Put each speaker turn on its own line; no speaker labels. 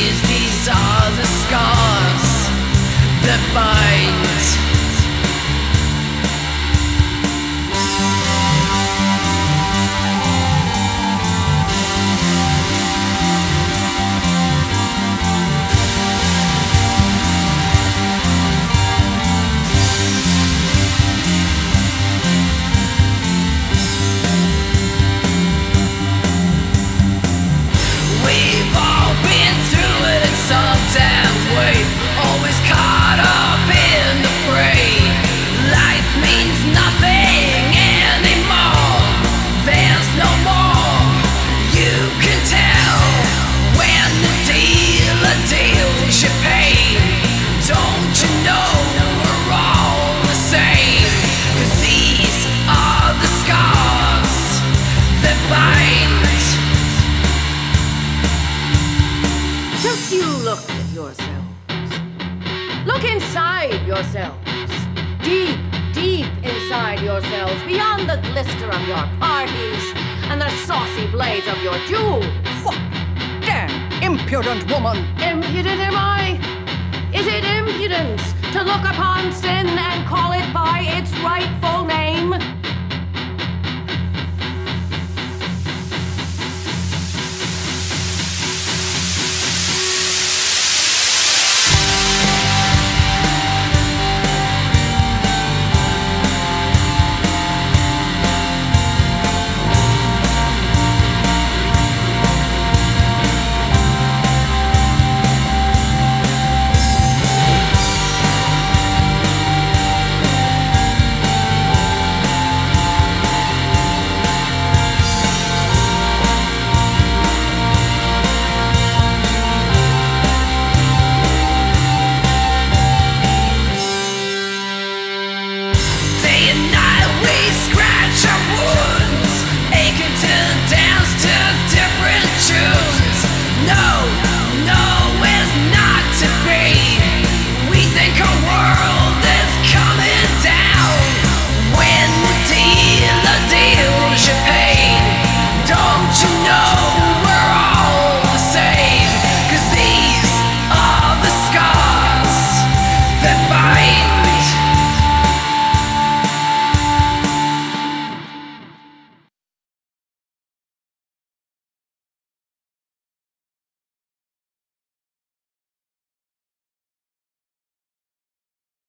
Cause
yourselves. Look inside yourselves. Deep, deep inside yourselves, beyond the glister of your parties and the saucy blades of your jewels.
What? Damn impudent woman!
Impudent am I? Is it impudence to look upon sin and call it by its rightful name?